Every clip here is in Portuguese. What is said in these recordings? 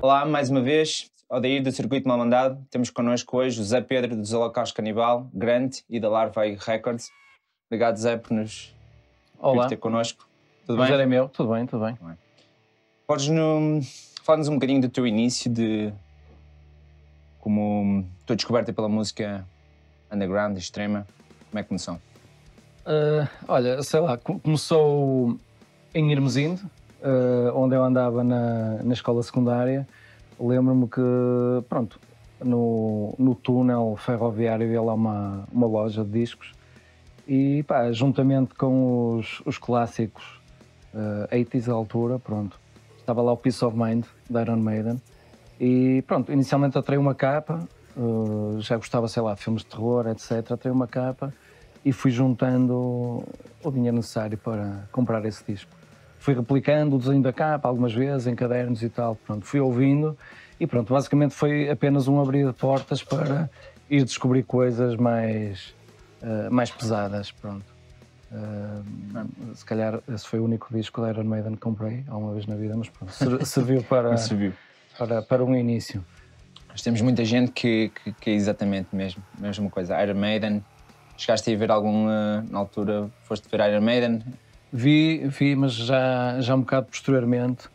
Olá, mais uma vez, Odair do Circuito Malmandado. Temos connosco hoje o Zé Pedro do Holocausto Canibal, Grant e da Larvae Records. Obrigado, Zé, por nos Olá. ter connosco. Tudo bem? é meu, tudo bem, tudo bem. Podes no... falar-nos um bocadinho do teu início, de como tua descoberta pela música underground, extrema. Como é que começou? Uh, olha, sei lá, co- começou em Irmesindo, uh, onde eu andava na, na escola secundária. Lembro-me que, pronto, no, no túnel ferroviário havia lá uma, uma loja de discos e, pá, juntamente com os, os clássicos uh, 80s à altura, pronto, estava lá o Peace of Mind, da Iron Maiden. E pronto, inicialmente atraí uma capa, uh, já gostava, sei lá, filmes de terror, etc. Atraí uma capa e fui juntando o dinheiro necessário para comprar esse disco. Fui replicando o desenho da capa algumas vezes, em cadernos e tal. Pronto, fui ouvindo e pronto, basicamente foi apenas um abrir de portas para ir descobrir coisas mais, uh, mais pesadas. Pronto. Uh, se calhar esse foi o único disco da Iron Maiden que comprei alguma vez na vida, mas pronto, ser- serviu para, Serviu. para, para um início. Nós temos muita gente que, que, que é exatamente mesmo, mesma coisa. Iron Maiden. Chegaste a ver algum, uh, na altura, foste ver Iron Maiden? Vi, vi, mas já, já um bocado posteriormente.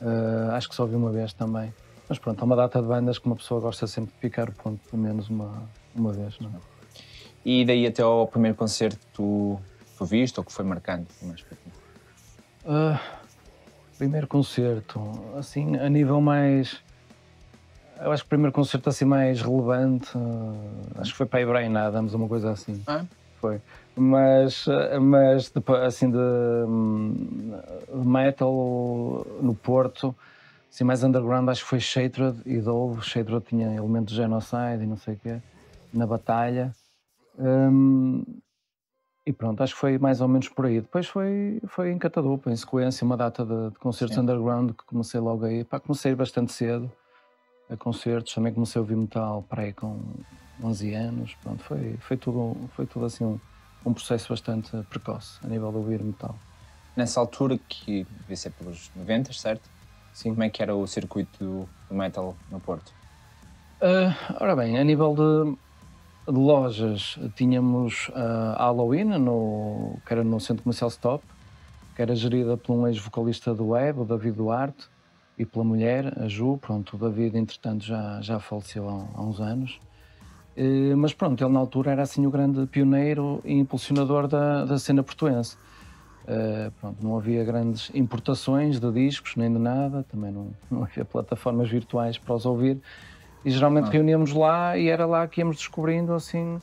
Uh, acho que só vi uma vez também. Mas pronto, há uma data de bandas que uma pessoa gosta sempre de picar o ponto, pelo menos uma, uma vez. Não? é? E daí até ao primeiro concerto que tu, tu viste ou que foi marcante? pelo menos para ti? Uh, primeiro concerto, assim, a nível mais. Eu acho que o primeiro concerto assim mais relevante, uh, acho que foi para a Brian Adams, uma coisa assim. Ah? Foi. Mas, uh, mas depois, assim, de, hum, de metal no Porto, assim, mais underground, acho que foi Shatred e Dove. Shatred tinha elementos de genocide e não sei o quê, na batalha. Hum, e pronto, acho que foi mais ou menos por aí. Depois foi, foi em Catadupa, em sequência, uma data de, de concertos Sim. underground que comecei logo aí. Pá, comecei bastante cedo a concertos, também comecei a ouvir metal para aí com 11 anos. Pronto, foi, foi, tudo, foi tudo assim um, um processo bastante precoce a nível de ouvir metal. Nessa altura, que devia ser pelos 90, certo? Sim. Como é que era o circuito do, metal no Porto? Ah, ora bem, a nível de, de lojas, tínhamos a Halloween, no, que era no Centro Comercial Stop, que era gerida por um ex-vocalista do Web, o David Duarte, e pela mulher, a Ju. Pronto, o David, entretanto, já, já faleceu há, há uns anos. Eh, mas pronto, ele na altura era assim o grande pioneiro e impulsionador da, da cena portuense. Eh, pronto, não havia grandes importações de discos nem de nada, também não, não havia plataformas virtuais para os ouvir. E geralmente Ah. reuníamos lá e era lá que íamos descobrindo assim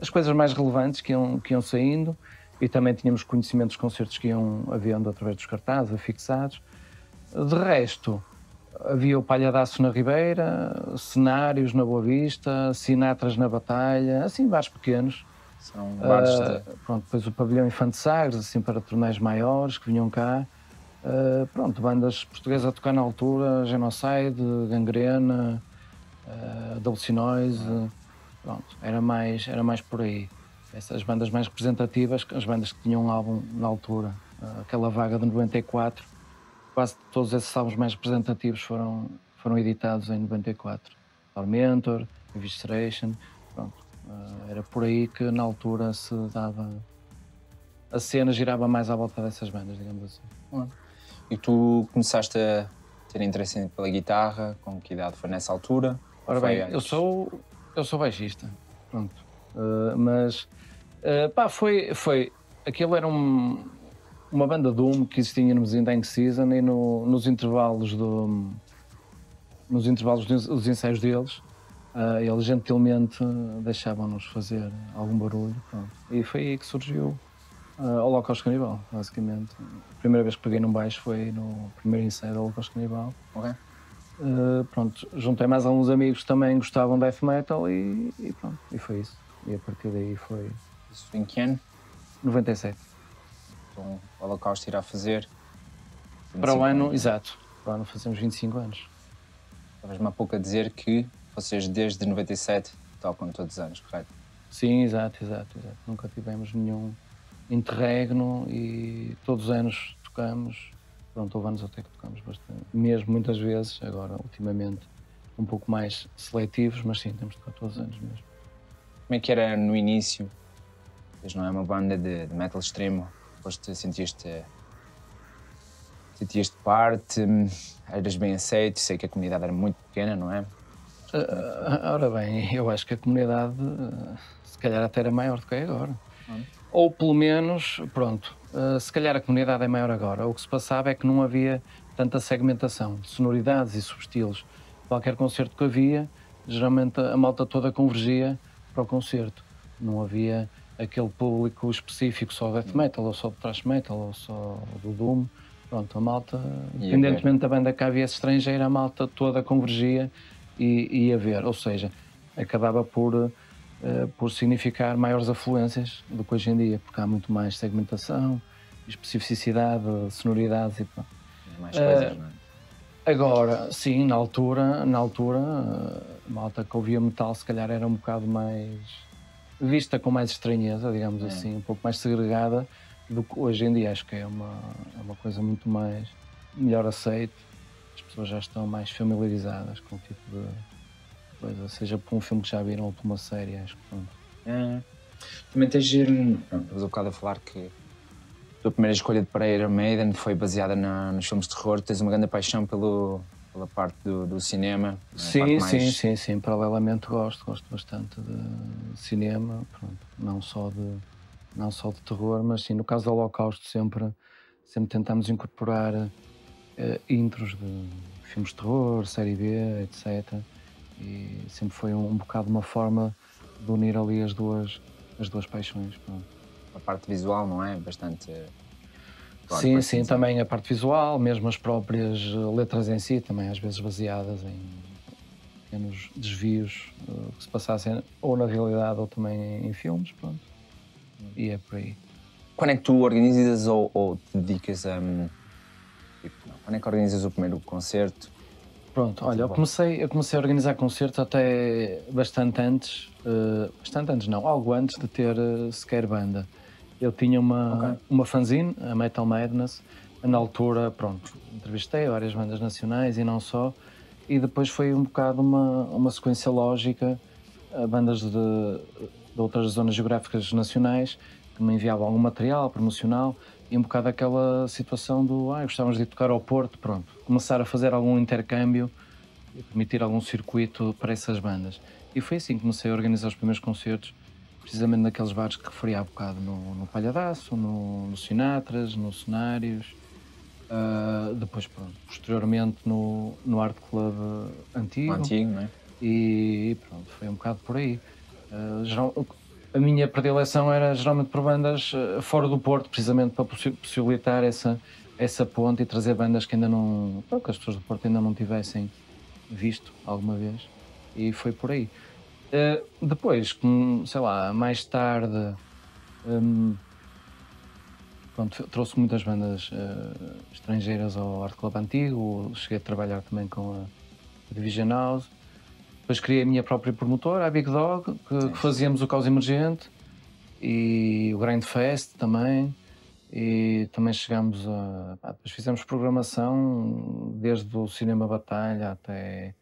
as coisas mais relevantes que iam, que iam saindo e também tínhamos conhecimento dos concertos que iam havendo através dos cartazes afixados. De resto, havia o Palhadaço na Ribeira, cenários na Boa Vista, Sinatras na Batalha, assim, bares pequenos. São bares Ah, de... pronto, depois o pavilhão Infante Sagres, assim, para torneios maiores que vinham cá. Ah, pronto, bandas portuguesas a tocar na altura, Genocide, Gangrena, uh, Double Noise, pronto, era mais, era mais por aí. Essas bandas mais representativas, as bandas que tinham um álbum na altura, ah, aquela vaga de 94, quase todos esses álbuns mais representativos foram, foram editados em 94. Tormentor, Evisceration, pronto. ah, era por aí que na altura se dava. A cena girava mais à volta dessas bandas, digamos assim. E tu começaste a ter interesse pela guitarra, com que idade foi nessa altura? Ora bem, eu antes? sou, eu sou baixista, pronto. Uh, mas, uh, pá, foi, foi, aquilo era um, uma banda Doom que existia no Dank Season e no, nos intervalos do, nos intervalos dos, ensaios deles, uh, eles gentilmente deixavam-nos fazer algum barulho, pronto. E foi aí que surgiu uh, Holocausto Canibal, basicamente. A primeira vez que peguei num baixo foi no primeiro ensaio do Holocausto Canibal. Ok. Uh, pronto, juntei mais alguns amigos que também gostavam de death metal e, e pronto, e foi isso. E a partir daí foi Isso em que ano? 97. Então, o Holocausto irá fazer... Para o 25 ano, anos. exato, para o ano fazemos 25 anos. Estavas-me há pouco a dizer que vocês desde 97 tocam todos os anos, correto? Sim, exato, exato, exato. Nunca tivemos nenhum interregno e todos os anos tocamos. Pronto, houve anos até que tocamos bastante, mesmo muitas vezes, agora ultimamente um pouco mais seletivos, mas sim, temos tocar todos os anos mesmo. Como é que era no início? Pois não é uma banda de, de metal extremo, depois te sentiste sentias-te parte, eras bem aceito, sei que a comunidade era muito pequena, não é? Uh, ora bem, eu acho que a comunidade uh, se calhar até era maior do que é agora. Hum. Ou pelo menos, pronto, uh, se calhar a comunidade é maior agora. O que se passava é que não havia tanta segmentação de sonoridades e subestilos. Qualquer concerto que havia, geralmente a malta toda convergia para o concerto. Não havia aquele público específico só death metal, ou só de thrash metal, ou só do doom. Pronto, a malta, independentemente da banda que havia estrangeira, a malta toda convergia e ia ver. Ou seja, acabava por, uh, por significar maiores afluências do que hoje em dia, porque há muito mais segmentação, especificidade, sonoridades e pronto. Mais coisas, uh, não é? Agora, sim, na altura, na altura, a malta que ouvia metal se calhar era um bocado mais vista com mais estranheza, digamos é. assim, um pouco mais segregada do que hoje em dia. Acho que é uma, é uma coisa muito mais melhor aceite. As pessoas já estão mais familiarizadas com o tipo de coisa, seja por um filme que já viram ou por uma série, acho que pronto. É. Também tens, pronto, um bocado a falar que a tua primeira escolha de para Iron Maiden foi baseada na, nos filmes de terror, tens uma grande paixão pelo, pela parte do, do cinema. Sim, mais... sim, sim, sim. Paralelamente gosto, gosto bastante de cinema, pronto, não só de não só de terror, mas sim, no caso do Holocausto sempre, sempre tentamos incorporar uh, intros de filmes de terror, série B, etc. E sempre foi um, um bocado uma forma de unir ali as duas, as duas paixões. Pronto. A parte visual, não é? Bastante. Claro, sim, sim, também a parte visual, mesmo as próprias eh, letras em si, também às vezes baseadas em pequenos desvios uh, que se passassem ou na realidade ou também em filmes. Pronto e é por aí. Quando é que tu organizas ou, ou te dedicas a. Hum, tipo, quando é que organizas o primeiro concerto? Pronto, olha, eu comecei, eu comecei a organizar concertos até bastante antes, uh, bastante antes não, algo antes de ter uh, sequer banda. Eu tinha uma, okay. uma fanzine, a Metal Madness, na altura, pronto, entrevistei várias bandas nacionais e não só, e depois foi um bocado uma, uma sequência lógica, a bandas de, de outras zonas geográficas nacionais que me enviavam algum material promocional e um bocado aquela situação do ah, gostávamos de tocar ao Porto, pronto, começar a fazer algum intercâmbio e permitir algum circuito para essas bandas. E foi assim que comecei a organizar os primeiros concertos, precisamente naqueles bares que referi há bocado, no, no Palhadaço, no, no Sinatras, no Cenários, uh, depois, pronto, posteriormente no, no Art Club Antigo. Antigo, não é? E pronto, foi um bocado por aí. Uh, geral, a minha predileção era geralmente por bandas uh, fora do Porto, precisamente para possi possibilitar essa, essa ponte e trazer bandas que ainda não. que as pessoas do Porto ainda não tivessem visto alguma vez. E foi por aí. Uh, depois, sei lá, mais tarde. Um, pronto, trouxe muitas bandas estrangeiras ao Art Club Antigo, cheguei a trabalhar também com a Division House. Depois criei a minha própria promotora, a Big Dog, que, que fazíamos o Caos Emergente e o Grand Fest também. E também chegámos a. depois fizemos programação desde o Cinema Batalha até.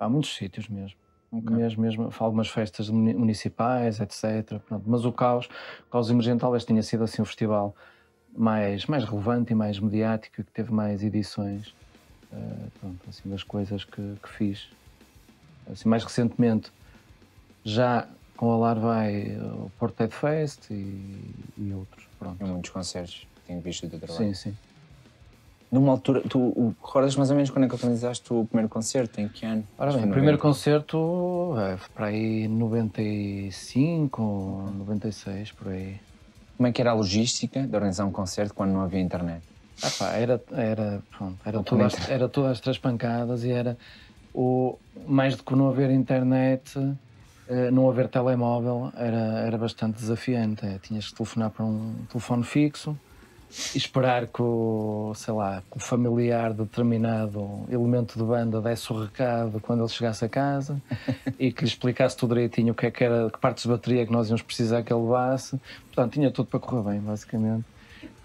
Há muitos sítios mesmo. Okay. Mesmo, mesmo, algumas festas municipais, etc. Pronto. Mas o Caos, o Caos Emergente talvez tenha sido assim o festival mais, mais relevante e mais mediático, que teve mais edições. Uh, pronto, assim, das coisas que, que fiz. Assim, mais recentemente, já com a Larvai, o Portet Fest e, e outros. Pronto. Muitos concertos, tenho visto o teu trabalho. Sim, sim. Numa altura, tu recordas mais ou menos quando é que organizaste o primeiro concerto? Em que ano? Ora bem, o primeiro concerto é, foi para aí 95, 96, por aí. Como é que era a logística de organizar um concerto quando não havia internet? Ah, pá, era, era, pronto, era, todas, era todas as três pancadas e era o, mais do que não haver internet, eh, não haver telemóvel, era, era bastante desafiante. É, tinhas que telefonar para um telefone fixo esperar que o, sei lá, que o familiar de determinado elemento de banda desse o recado quando ele chegasse a casa e que lhe explicasse tudo direitinho o que é que era, que partes de bateria que nós íamos precisar que ele levasse. Portanto, tinha tudo para correr bem, basicamente.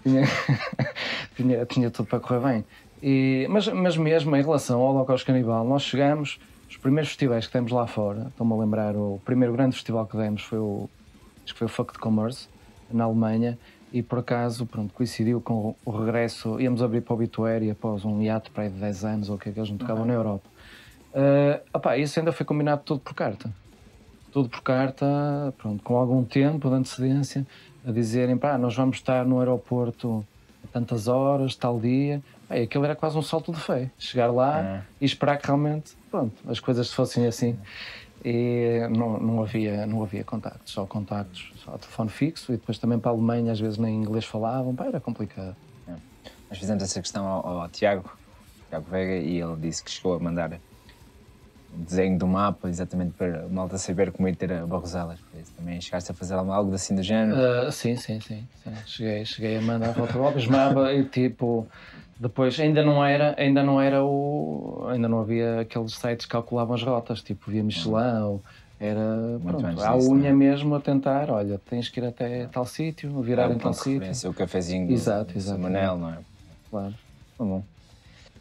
Tinha, tinha, tinha tudo para correr bem. E, mas, mas mesmo em relação ao Holocausto Canibal, nós chegamos, os primeiros festivais que temos lá fora, estou-me a lembrar, o primeiro grande festival que demos foi o, acho que foi o Fuck de Commerce, na Alemanha, e por acaso pronto, coincidiu com o regresso, íamos abrir para o Obituary após um hiato para aí de 10 anos ou o que é que eles não tocavam uhum. na Europa. Uh, opá, isso ainda foi combinado tudo por carta. Tudo por carta, pronto, com algum tempo de antecedência, a dizerem, pá, nós vamos estar no aeroporto tantas horas, tal dia. Pá, aquilo era quase um salto de fé. Chegar lá é. e esperar que realmente, pronto, as coisas fossem assim e não, não, havia, não havia contactos, só contactos, só telefone fixo e depois também para a Alemanha às vezes nem inglês falavam, pá, era complicado. É. Nós fizemos essa questão ao, ao Tiago, Tiago Vega, e ele disse que chegou a mandar o desenho do mapa exatamente para malta saber como ir ter a Barroselas. Também chegaste a fazer algo assim do género? Uh, sim, sim, sim, sim, Cheguei, cheguei a mandar fotografias, mapa e tipo depois ainda não era, ainda não era o, ainda não havia aqueles sites que calculavam as rotas, tipo via Michelin ou era pronto, a unha né? mesmo a tentar, olha, tens que ir até tal sítio, virar é, em tal sítio. O cafezinho exato, do exato, Manel, não é? Claro. Tá bom.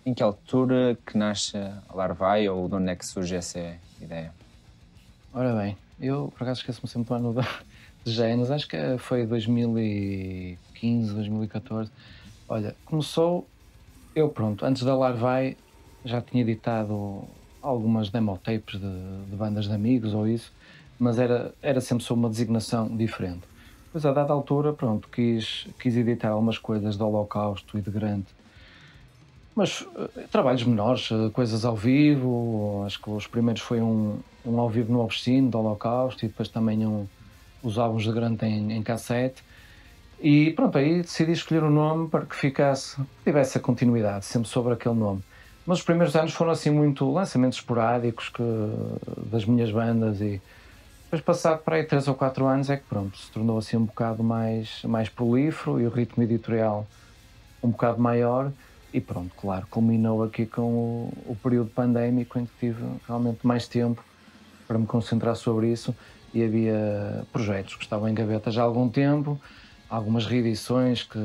Em que altura que nasce a Larvai ou de onde é que surge essa ideia? Ora bem, eu por acaso esqueço-me sempre do ano de géneros, acho que foi 2015, 2014. Olha, começou eu, pronto, antes da Larvai já tinha editado algumas demo tapes de, de, bandas de amigos ou isso, mas era, era sempre sob uma designação diferente. Pois a dada altura, pronto, quis, quis editar algumas coisas do Holocausto e de Grande, mas uh, trabalhos menores, uh, coisas ao vivo, acho que os primeiros foi um, um ao vivo no Obscene do Holocausto e depois também um, os álbuns de Grande em, em cassete. E pronto, aí decidi escolher um nome para que ficasse, tivesse a continuidade, sempre sobre aquele nome. Mas os primeiros anos foram assim muito lançamentos esporádicos que, das minhas bandas e depois passado para aí 3 ou 4 anos é que pronto, se tornou assim um bocado mais, mais prolífero e o ritmo editorial um bocado maior e pronto, claro, culminou aqui com o, o período pandémico em que tive realmente mais tempo para me concentrar sobre isso e havia projetos que estavam em gaveta já há algum tempo algumas reedições que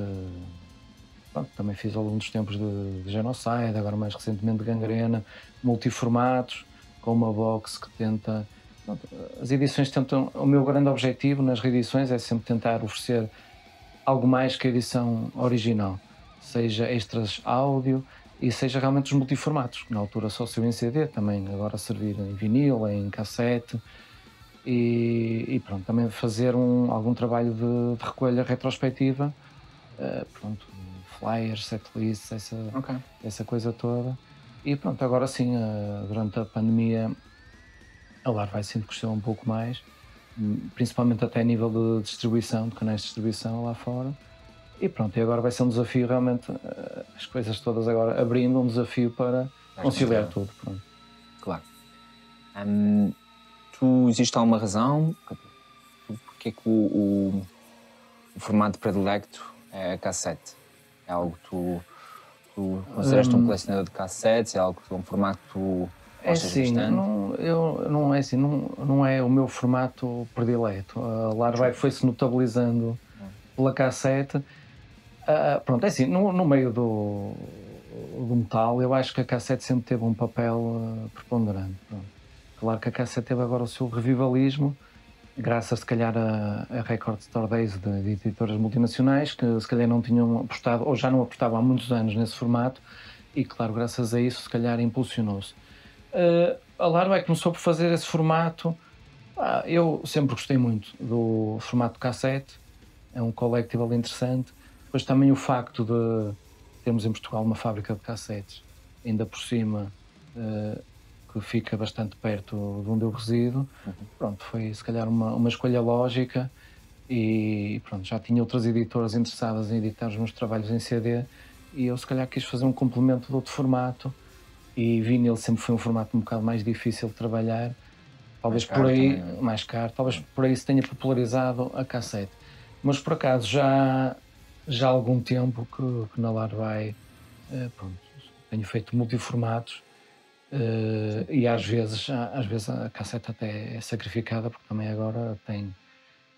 pronto, também fiz ao longo dos tempos de, de Genocide, agora mais recentemente de Gangrena, multiformatos, com uma box que tenta. Pronto, as edições tentam. O meu grande objetivo nas reedições é sempre tentar oferecer algo mais que a edição original, seja extras áudio e seja realmente os multiformatos, que na altura só se em CD, também agora servir em vinil, em cassete e, e pronto, também fazer um, algum trabalho de, de recolha retrospectiva, uh, pronto, flyers, setlists, essa, okay. essa coisa toda. E pronto, agora sim, uh, durante a pandemia, a LAR vai sempre crescer um pouco mais, principalmente até a nível de distribuição, de canais de distribuição lá fora. E pronto, e agora vai ser um desafio realmente, uh, as coisas todas agora abrindo um desafio para conciliar tudo. Pronto. Claro. Um tu existe alguma razão porque é que o, o, o, formato predilecto é a cassete? É algo que tu, tu consideras um, um colecionador de cassetes? É algo que um formato que tu é sim, não, eu, não é assim, não, não é o meu formato predileto. A Larvae foi-se notabilizando pela cassete. Uh, pronto, é assim, no, no meio do, do metal, eu acho que a cassete sempre teve um papel uh, preponderante. Pronto. Claro que a cassete teve agora o seu revivalismo, graças se calhar a, a Record Store Days de, de, editoras multinacionais, que se calhar não tinham apostado, ou já não apostavam há muitos anos nesse formato, e claro, graças a isso, se calhar impulsionou-se. Uh, a Larva começou por fazer esse formato. Ah, eu sempre gostei muito do formato cassete, é um collectible interessante. Depois também o facto de termos em Portugal uma fábrica de cassetes, ainda por cima. Uh, que fica bastante perto de onde eu resido. Uhum. Pronto, foi se calhar uma, uma escolha lógica e pronto, já tinha outras editoras interessadas em editar os meus trabalhos em CD e eu se calhar quis fazer um complemento de outro formato e vinil sempre foi um formato um bocado mais difícil de trabalhar. Talvez por aí, também. É? mais caro, talvez por aí se tenha popularizado a cassete. Mas por acaso já, já há algum tempo que, que na Larvai uh, pronto, tenho feito multiformatos uh, e às vezes, às vezes a cassete até é sacrificada porque também agora tem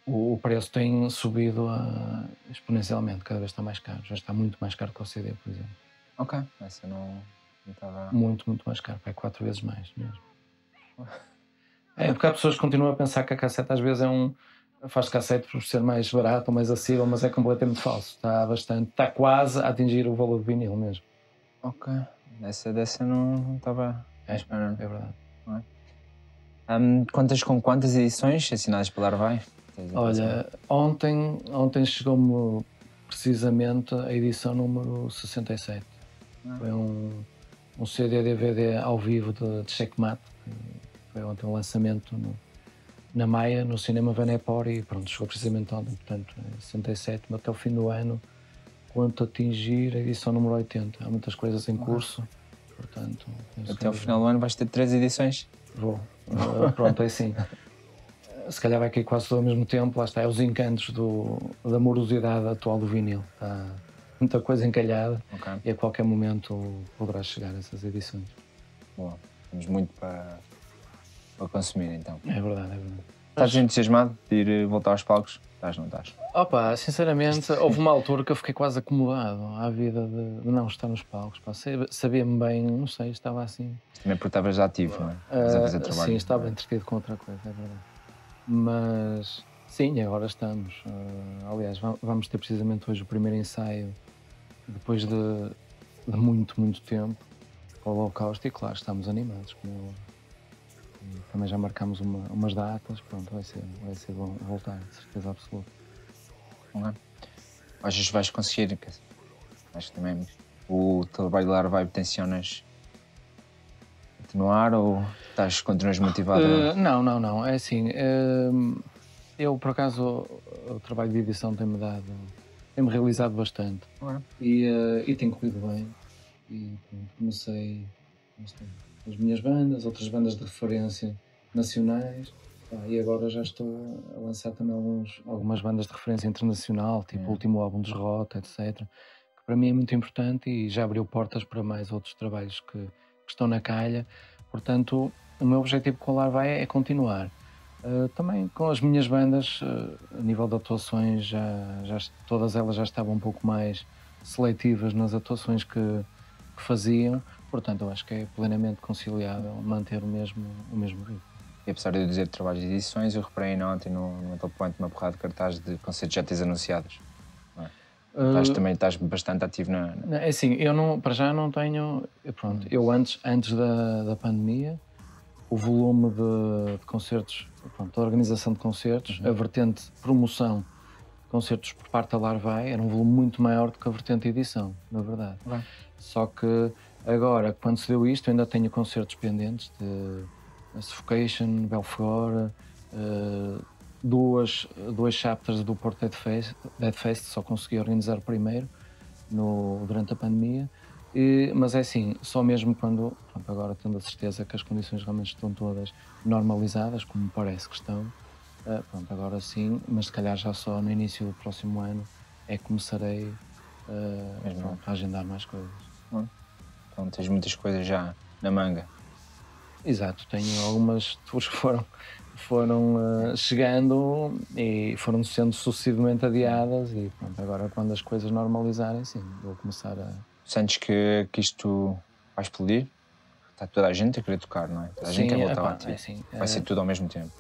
o, o preço tem subido uh, exponencialmente, cada vez está mais caro, já está muito mais caro que o CD, por exemplo. Ok, essa não, não estava. Muito, muito mais caro, é quatro vezes mais mesmo. É porque há pessoas que continuam a pensar que a cassete às vezes é um. faz cassete por ser mais barato ou mais acessível, mas é completamente falso. Está bastante. está quase a atingir o valor do vinil mesmo. Ok. Dessa, dessa não estava é, esperando. É verdade. É? Um, contas com quantas edições assinadas pela Arvai? Olha, ontem, ontem chegou-me precisamente a edição número 67. Ah. Foi um, um CD DVD ao vivo de, de Checkmate. Foi ontem o um lançamento no, na Maia, no cinema Venepor e pronto, chegou precisamente ontem, portanto, 67, mas até o fim do ano quanto atingir a edição número 80. Há muitas coisas em curso, portanto... Até o final do ano vais ter três edições? Vou. Uh, pronto, é assim. Se calhar vai cair quase tudo ao mesmo tempo, lá está, é os encantos do, da morosidade atual do vinil. Está muita coisa encalhada okay. e a qualquer momento poderá chegar essas edições. Boa, temos muito para, para consumir então. É verdade, é verdade. Estás entusiasmado de ir eh, voltar aos palcos? Estás, não estás? Opa, sinceramente, houve uma altura que eu fiquei quase acomodado à vida de, de não estar nos palcos. Sabia-me bem, não sei, estava assim. Também porque estavas ativo, não é? Uh, a fazer trabalho. Sim, estava entretido com outra coisa, é verdade. Mas sim, agora estamos. Uh, aliás, vamos ter precisamente hoje o primeiro ensaio, depois de, de muito, muito tempo, com o Holocausto, e claro, estamos animados. Como também já marcamos uma, umas datas, pronto, vai ser, vai ser bom voltar, de certeza absoluta. Não é? Achas que vais conseguir? Acho que também o trabalho de vai tensionas continuar ou estás, continuas motivado? Uh, não, não, não. É assim, uh, eu por acaso o trabalho de edição tem-me dado, tem-me realizado bastante é? e, uh, e tem corrido bem. E pronto, comecei, comecei as minhas bandas, outras bandas de referência nacionais. e agora já estou a lançar também alguns, algumas bandas de referência internacional, tipo o último álbum dos Rota, etc. Que para mim é muito importante e já abriu portas para mais outros trabalhos que, que estão na calha. Portanto, o meu objetivo com a Larva é, é continuar. Uh, também com as minhas bandas, uh, a nível de atuações, já, já, todas elas já estavam um pouco mais seletivas nas atuações que, que faziam, Portanto, eu acho que é plenamente conciliável manter o mesmo, o mesmo ritmo. E apesar de eu dizer trabalhos de edições, eu reparei ontem no, no Metal Point uma porrada de cartazes de concertos já tens anunciados. É? Uh, estás, também estás bastante ativo na, na. É assim, eu não, para já não tenho. Pronto, eu antes, antes da, da pandemia, o volume de, de concertos, pronto, a organização de concertos, uhum. a vertente promoção de concertos por parte da Larvai era um volume muito maior do que a vertente edição, na verdade. Uhum. Só que Agora, quando se deu isto, ainda tenho concertos pendentes de Suffocation, Belfort, uh, duas, duas chapters do Porto Dead Fest, Dead Fest, só consegui organizar o primeiro no, durante a pandemia. E, mas é assim, só mesmo quando, pronto, agora tendo a certeza que as condições realmente estão todas normalizadas, como parece que estão, uh, pronto, agora sim, mas se calhar já só no início do próximo ano é que começarei uh, pronto, a agendar mais coisas. Hum. Então tens muitas coisas já na manga. Exato, tenho algumas tours que foram, foram uh, chegando e foram sendo sucessivamente adiadas e pronto, agora quando as coisas normalizarem, sim, vou começar a... Sentes que, que isto vai explodir? Está toda a gente a querer tocar, não é? Toda a sim, gente quer voltar lá. É, assim, vai ser eh, tudo ao mesmo tempo.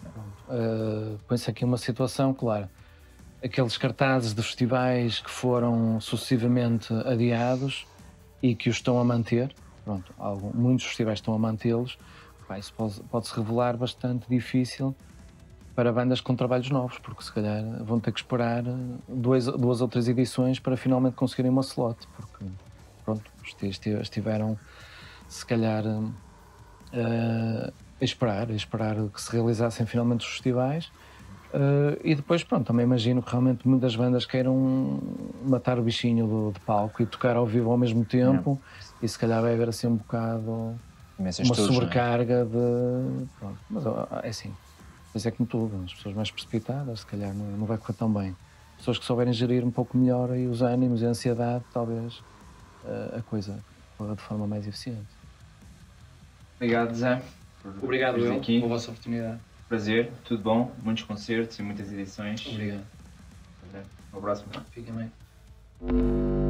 É? Uh, aqui uma situação, claro, aqueles cartazes de festivais que foram sucessivamente adiados e que os estão a manter, pronto, algum, muitos festivais estão a mantê-los, isso pode, pode, revelar bastante difícil para bandas com trabalhos novos, porque se calhar vão ter que esperar dois, duas ou três edições para finalmente conseguirem uma slot, porque pronto, estiveram se calhar uh, a esperar, a esperar que se realizassem finalmente os festivais Uh, e depois, pronto, também imagino que realmente muitas bandas queiram matar o bichinho do, de palco e tocar ao vivo ao mesmo tempo, não. e se calhar vai haver assim um bocado uma sobrecarga é? de. Pronto, mas é assim, mas é como tudo, as pessoas mais precipitadas, se calhar não, é? não vai correr tão bem. Pessoas que souberem gerir um pouco melhor e os ânimos e a ansiedade, talvez uh, a coisa corra de forma mais eficiente. Obrigado, Zé. Obrigado, por eu, aqui. pela vossa oportunidade prazer, tudo bom, muitos concertos e muitas edições. Obrigado. Até o próximo. Fiquem bem.